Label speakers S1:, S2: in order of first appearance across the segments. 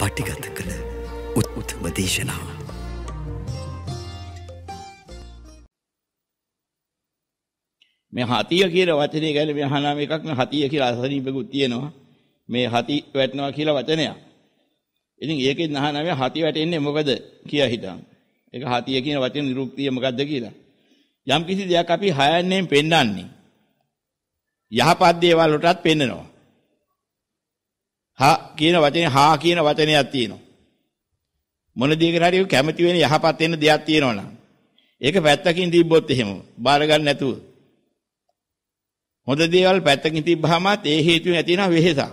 S1: පටිගත කළ උත්තුම දේශනාව.
S2: මේ හතිය කියන වචනේ ගැන මේ අහනාම එකක් නේ හතිය කියලා අසනීපෙකුත් තියෙනවා. මේ හති වැටෙනවා කියලා වචනයක්. ඉතින් ඒකෙන් අහනාම හති වැටෙන්නේ මොකද කියලා හිතන්. ඒක හතිය කියන වචනේ නිරුක්තිය මොකද්ද කියලා. යම් කිසි දෙයක් අපි හයන්නේන් පෙන්වන්නේ. යහපත් දේවල් වලටත් පෙන්නනවා. හා කියන වචනේ හා කියන වචනයක් තියෙනවා. මොන දෙයකට හරි කැමති වෙන යහපත් වෙන දෙයක් තියෙනවා නම් ඒක පැත්තකින් තිබ්බොත් එහෙම බාර ගන්න නැතුව. හොඳ දේවල් පැත්තකින් තිබ්බහමත් ඒ හේතුවෙන් ඇති වෙන වෙහෙසක්.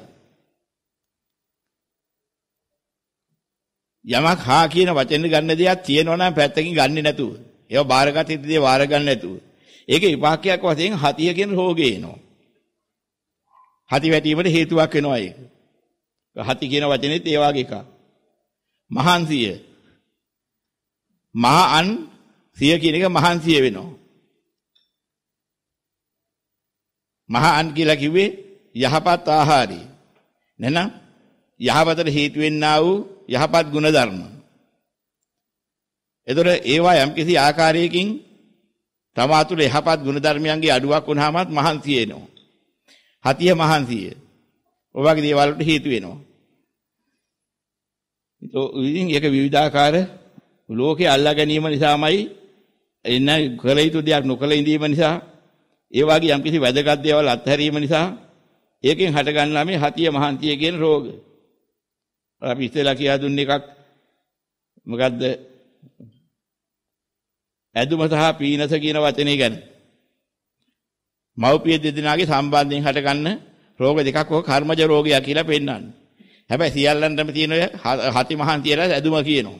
S2: යමක් හා කියන වචන ගන්න දෙයක් තියෙනවා නම් පැත්තකින් ගන්නෙ නැතුව. ඒව බාරගත යුතු දේ බාර ගන්න නැතුව. ඒක විපාකයක් වශයෙන් හතිය කියන රෝගේ එනවා. හති වැටීමට හේතුවක් වෙනවා ඒක. හති කියන වචනේත් ඒ වගේ එකක්. මහන්සිය. මහා අන් සිය කියන එක මහන්සිය වෙනවා. මහා අන් කියලා කිව්වේ යහපත් ආහාරي නේනම් යහපතට හේතු වෙන්නා වූ යහපත් ගුණ ධර්ම එතකොට ඒවා යම්කිසි ආකාරයකින් තමා තුළ යහපත් ගුණ ධර්මයන්ගේ අඩුවක් වුණාමත් මහන්සිය එනවා හතිය මහන්සිය. ඔය වගේ දේවල් වලට හේතු වෙනවා ඉතින් ඒක විවිධාකාර ලෝකේ අල්ලා ගැනීම නිසාමයි එන්න කළ යුතු දෙයක් නොකළ ඉඳීම නිසා ඒ වගේ යම්කිසි වැදගත් දේවල් අත්හැරීම නිසා ඒකෙන් හට ගන්නා මේ හතිය මහන්තිය කියන රෝග. අපි ඉස්සෙල්ලා කියා දුන්න එකක් මොකද්ද? ඇදුම සහ පීනස කියන වචනේ ගැන. මව්පිය දෙදෙනාගේ සම්බන්ධයෙන් හට ගන්න රෝග දෙකක් ඔය කර්මජ රෝගය කියලා පෙන්වන්නේ. හැබැයි සියල්ලන්ටම තියෙන හති මහන්තියලා ඇදුම කියනවා.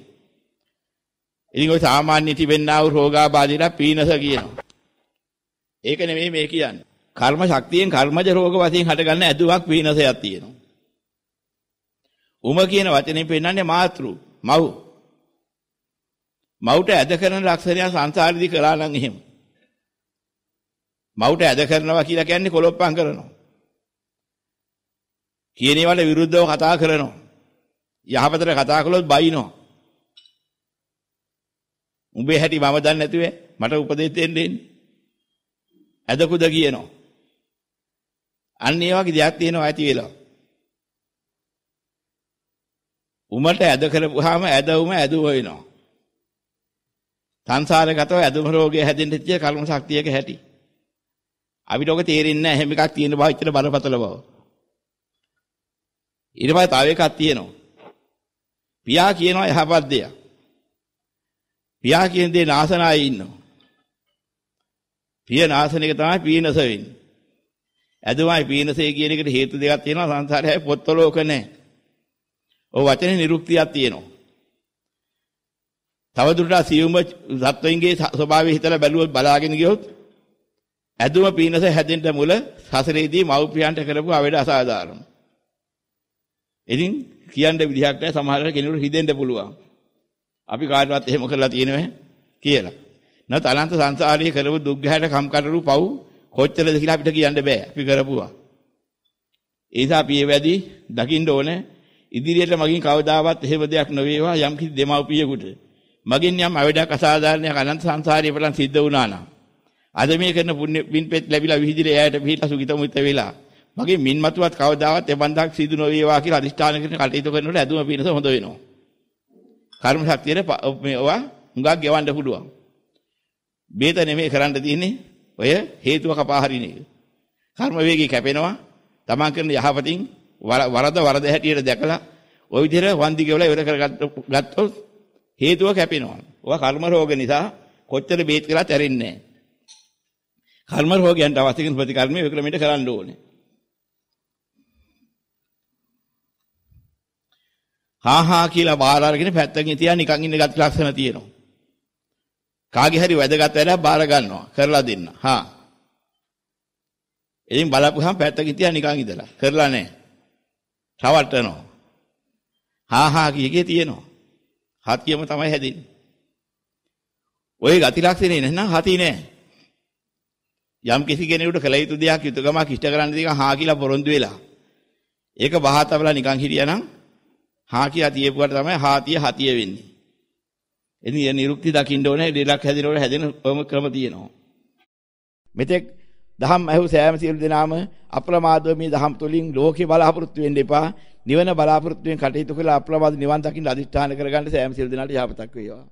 S2: ඉතින් ඔය සාමාන්‍ය තිබෙන්නා වූ රෝගාබාධිලා පීනස කියනවා. ඒක නෙමෙයි මේ කියන්නේ. කර්ම ශක්තියෙන් කර්මජ රෝග වශයෙන් හටගන්න ඇදුමක් පීනසයක් තියෙනවා. උම කියන වචනේ පෙන්නන්නේ මාතෘ මව්. මව්ට ඇද කරන ලක්ෂණය සංසාරෙදි කළා නම් එහෙම. මව්ට ඇද කරනවා කියලා කියන්නේ කොලොප්පම් කරනවා. කියන ඒවාට විරුද්ධව කතා කරනවා. යහපතට කතා කළොත් බයිනවා. උඹේ හැටි මම දන්නේ නැතුව මට උපදෙස් දෙන්න එන්නේ. ඇදකුද කියනවා. අන්න ඒ වගේ දෙයක් තියෙනවා ඇති වෙලා. උමට ඇද කරපුවාම ඇදවුම ඇදුව වෙනවා. සංසාරගතව ඇදුම රෝගය හැදෙන්න තිය කර්ම ශක්තියක හැටි. අපිට ඔක තේරෙන්නේ නැහැ එහෙම එකක් තියෙන බව ඉතල බරපතල බව. ඊට පස්සේ තව එකක් තියෙනවා. පියා කියනවා යහපත් දෙයක්. පියා කියන දේ නාසනායේ ඉන්නවා. පිය නාසන එක තමයි පීනස වෙන්නේ. ඇදුමයි පීනසේ කියන එකට හේතු දෙකක් තියෙනවා සංසාරයේ පොත්වලෝක නැහැ. ඔය වචනේ නිරුක්තියක් තියෙනවා. තවදුරටත් සියුම සත්වයින්ගේ ස්වභාවය හිතලා බැලුවොත් බලාගෙන ගියොත් ඇදුම පීනස හැදෙන්න මුල සසරේදී මව්පියන්ට කරපු අවේද අසාධාරණ. ඉතින් කියන්න විදිහක් නැහැ සමහර කෙනෙකුට හිතෙන්න පුළුවන්. අපි කාටවත් එහෙම කරලා තියෙනවද කියලා. නැත් අනන්ත සංසාරයේ කරපු දුක්ගැහැට කම්කටරු පව් කොච්චරද කියලා අපිට කියන්න බෑ. අපි කරපුවා. ඒ නිසා අපි ඒ වැඩි දකින්න ඕනේ ඉදිරියට මගින් කවදාවත් එහෙම දෙයක් නොවේවා යම් කිසි දෙමව්පියෙකුට. මගින් යම් අවඩක් අසාධාරණයක් අනන්ත සංසාරයේ බලන් සිද්ධ වුණා නම් අද මේ කරන පුණ්‍ය පින්පෙත් ලැබිලා විහිදිලා එයාට පිටලා සුගිතමුත් වෙලා මගේ මින්මතුවත් කවදාවත් එබන්දක් සිදු නොවේවා කියලා අදිෂ්ඨාන කරන කටයුතු කරනකොට ඇදුම පිනස හොඳ වෙනවා. කර්ම ශක්තියේ මේ ඔවා හුඟක් ගෙවන්න පුළුවන්. බේත නෙමෙයි කරන්න තියෙන්නේ ඔය හේතුව කපා හරින එක. කර්ම වේගී කැපෙනවා. තමන් කරන යහපතින් වරද වරද හැටියට දැකලා ওই විදිහට වන්දි ගෙවලා ඉවර කරගත්තොත් හේතුව කැපෙනවා. ඔවා කර්ම රෝග නිසා කොච්චර බේත් කරලා තැරෙන්නේ නැහැ. කර්ම රෝගයන්ට අවශ්‍ය කරන ප්‍රතිකර්මය වික්‍රමයට කරන්න ඕනේ. හා හා කියලා බාර අරගෙන පැත්තකින් තියා නිකන් ඉන්න ගති ලක්ෂණ තියෙනවා. කාගේ හරි වැදගත් වැඩක් බාර ගන්නවා කරලා දෙන්න. හා. එයින් බලපුවහම පැත්තකින් තියා නිකන් ඉඳලා කරලා නැහැ. රවට්ටනවා. හා හා කීකේ තියෙනවා. හතියම තමයි හැදෙන්නේ. ওই ගති ලක්ෂණේ නැත්නම් හති නෑ. යම් කිසි කෙනෙකුට කළ යුතු දෙයක් යුතුයකමක් ඉෂ්ට කරන්න දෙයක් හා කියලා පොරොන්දු වෙලා. ඒක බහා තබලා නිකන් හිටියානම් හා කියා තියපුවට තමයි හාතිය හතිය වෙන්නේ. ඉතින් ඒ නිරුක්ති දකින්න ඕනේ, ඩිලක් හැදින ඕනේ හැදෙන ක්‍රම ක්‍රම තියෙනවා. මෙතෙක් දහම් ඇහු සෑම සියලු දෙනාම අප්‍රමාදව මේ දහම් තුලින් ලෝකේ බලාපොරොත්තු වෙන්න එපා. නිවන බලාපොරොත්තු වෙන කටයුතු කළා අප්‍රමාද නිවන් දකින්න අදිෂ්ඨාන කරගන්න සෑම සියලු දෙනාට යහපතක් වේවා.